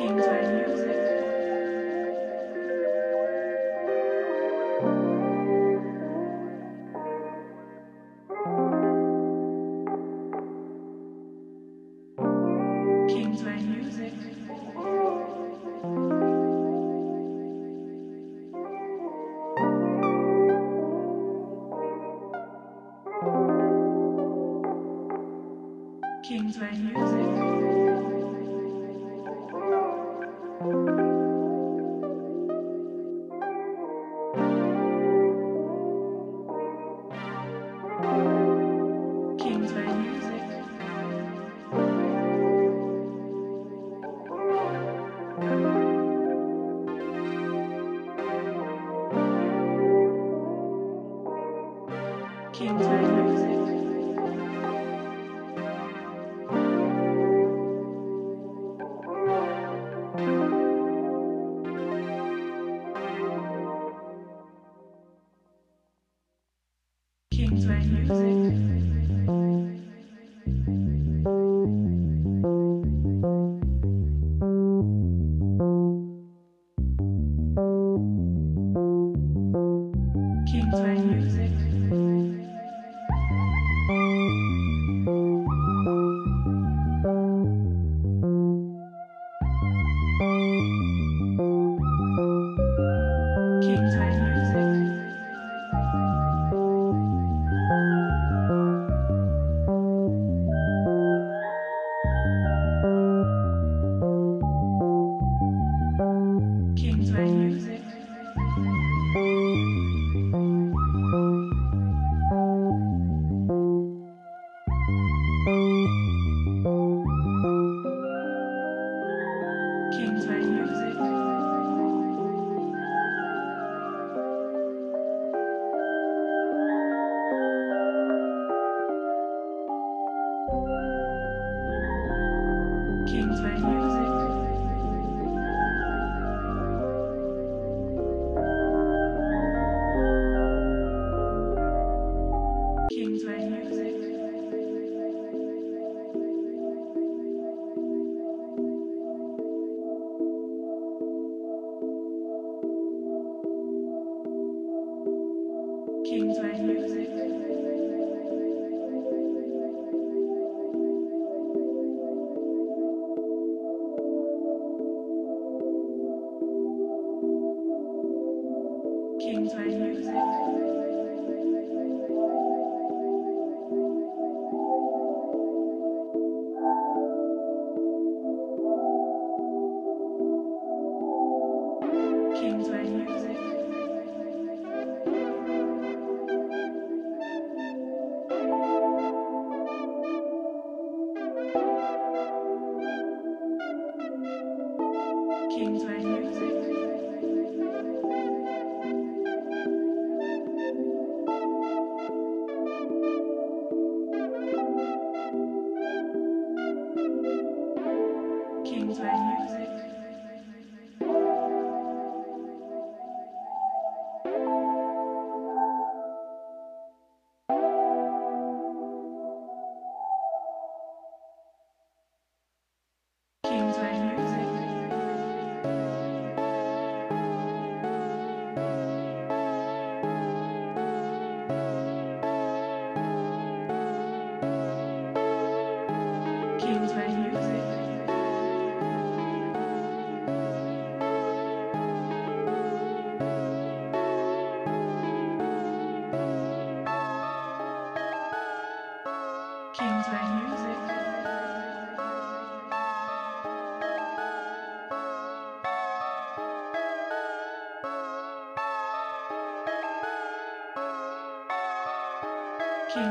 Kings Music. Music.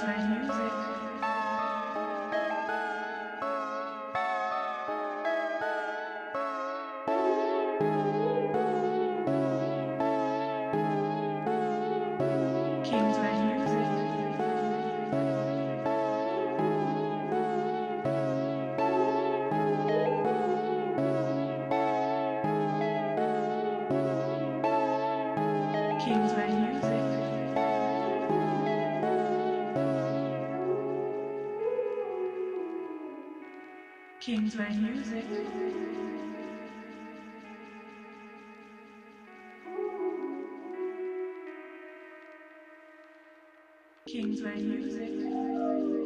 Valentine's music. Kingsway Music. Kingsway Music.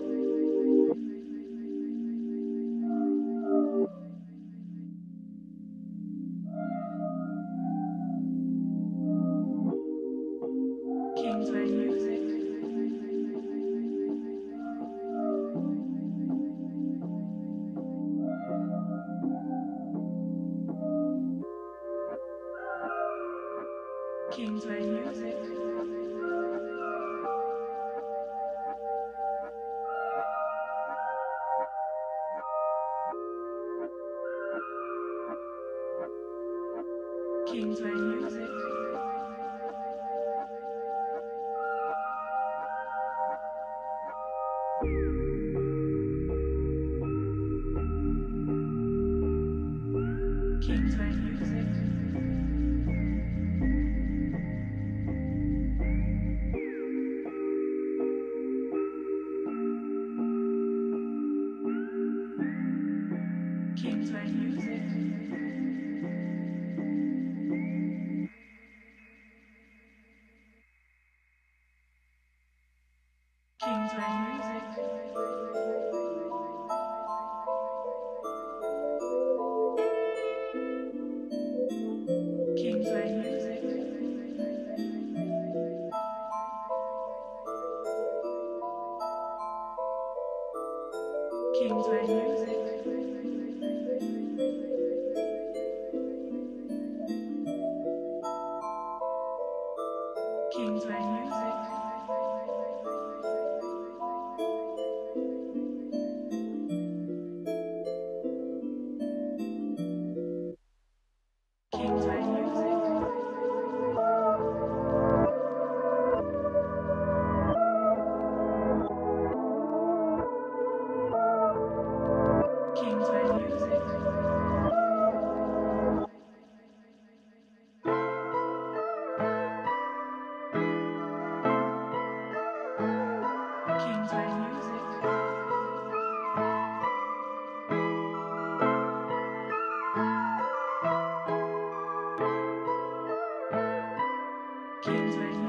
Kingsway Music. James music. Kingsman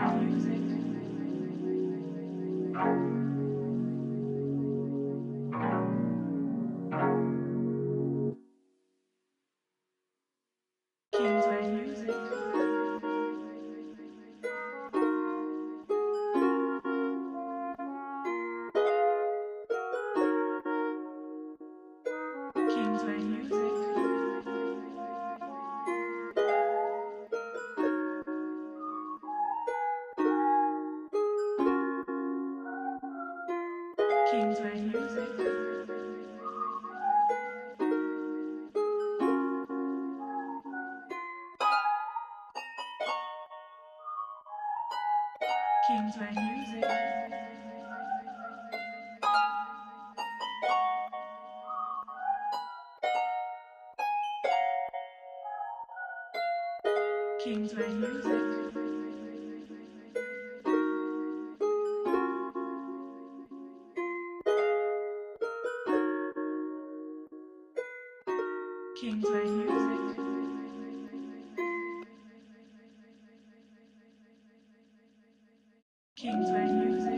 dollars. James Wayne Music. James Wayne Music. James Music.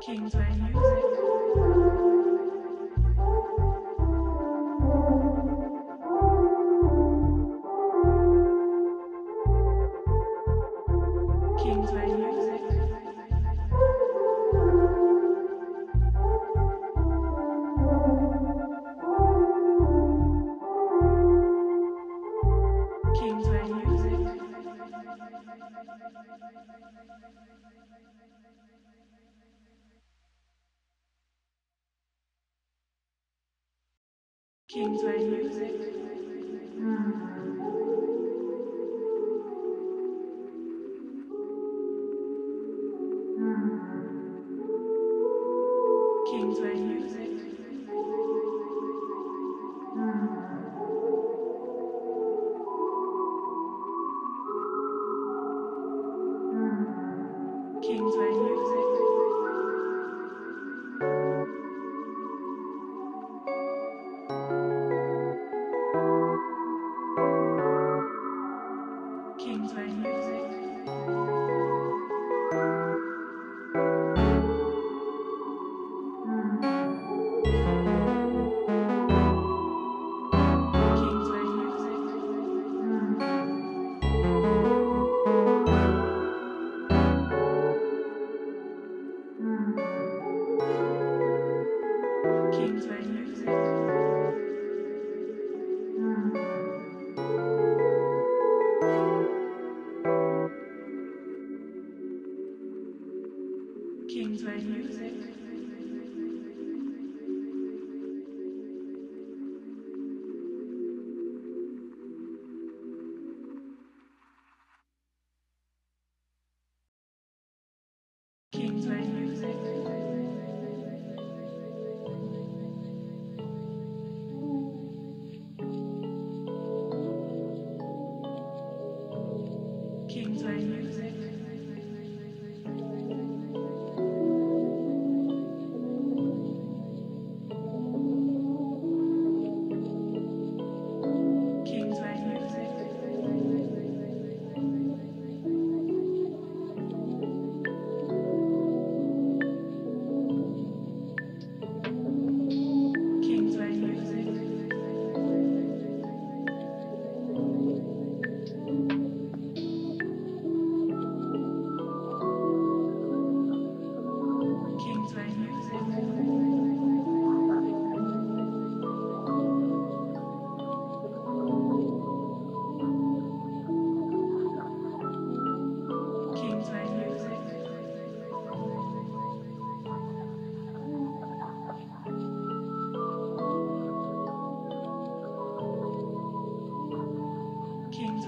Kingsway Music. Kingsway Music. Kingsway change